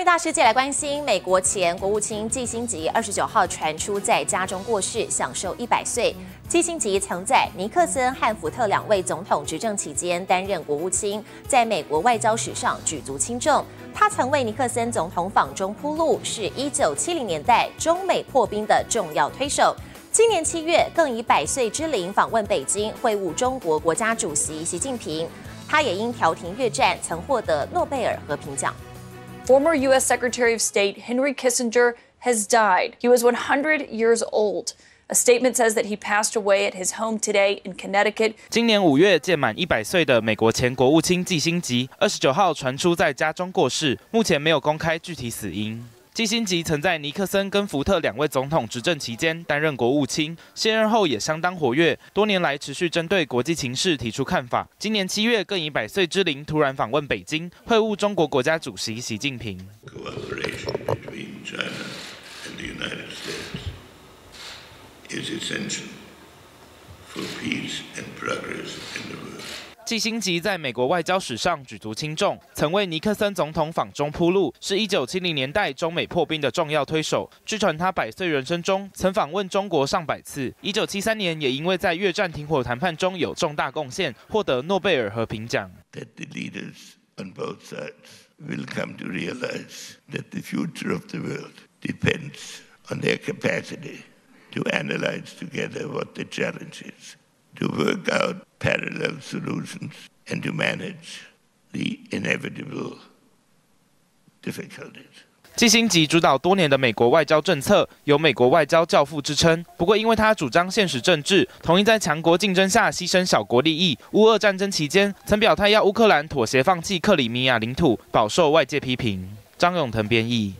于大世界来关心，美国前国务卿季辛吉二十九号传出在家中过世，享受一百岁。季辛吉曾在尼克森和福特两位总统执政期间担任国务卿，在美国外交史上举足轻重。他曾为尼克森总统访中铺路，是一九七零年代中美破冰的重要推手。今年七月，更以百岁之龄访问北京，会晤中国国家主席习近平。他也因调停越战，曾获得诺贝尔和平奖。Former U.S. Secretary of State Henry Kissinger has died. He was 100 years old. A statement says that he passed away at his home today in Connecticut. 今年五月届满一百岁的美国前国务卿季辛吉，二十九号传出在家中过世，目前没有公开具体死因。 基辛吉曾在尼克森跟福特两位总统执政期间担任国务卿，卸任后也相当活跃，多年来持续针对国际情势提出看法。今年七月更以百岁之龄突然访问北京，会晤中国国家主席习近平。季辛吉在美国外交史上举足轻重，曾为尼克森总统访中铺路，是一九七零年代中美破冰的重要推手。据传他百岁人生中曾访问中国上百次。一九七三年也因为在越战停火谈判中有重大贡献，获得诺贝尔和平奖。And to manage the inevitable difficulties. 基辛吉主导多年的美国外交政策，有“美国外交教父”之称。不过，因为他主张现实政治，同意在强国竞争下牺牲小国利益。乌俄战争期间，曾表态要乌克兰妥协放弃克里米亚领土，饱受外界批评。张永腾编译。